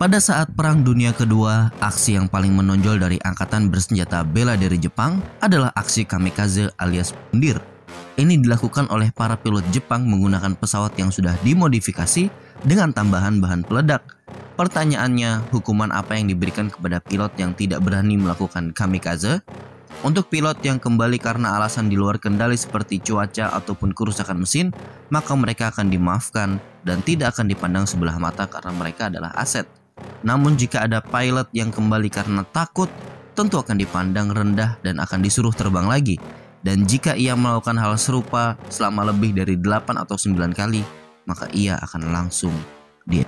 Pada saat Perang Dunia Kedua, aksi yang paling menonjol dari angkatan bersenjata bela diri Jepang adalah aksi kamikaze alias bundir. Ini dilakukan oleh para pilot Jepang menggunakan pesawat yang sudah dimodifikasi dengan tambahan bahan peledak. Pertanyaannya, hukuman apa yang diberikan kepada pilot yang tidak berani melakukan kamikaze? Untuk pilot yang kembali karena alasan di luar kendali seperti cuaca ataupun kerusakan mesin, maka mereka akan dimaafkan dan tidak akan dipandang sebelah mata karena mereka adalah aset. Namun jika ada pilot yang kembali karena takut, tentu akan dipandang rendah dan akan disuruh terbang lagi. Dan jika ia melakukan hal serupa selama lebih dari 8 atau 9 kali, maka ia akan langsung dia